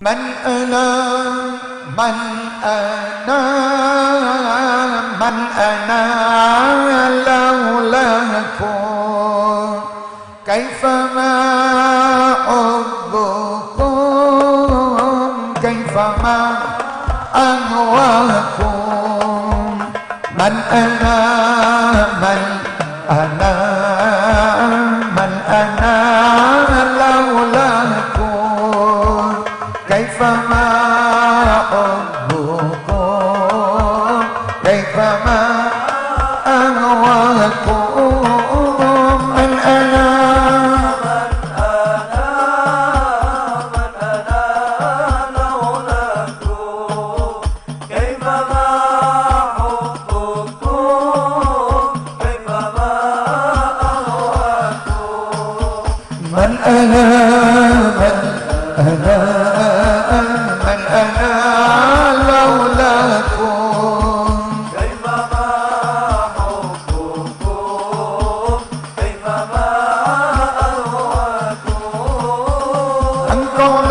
من أنا من أنا من أنا لولاكم كيفما حبكم كيفما أهواكم من أنا من أنا من أنا لولاكم كيفما أحبكم كيفما أنواكم من أنا من أنا من أنا أحبكم كيفما أحبكم كيفما أنواكم من أنا من أنا thằng con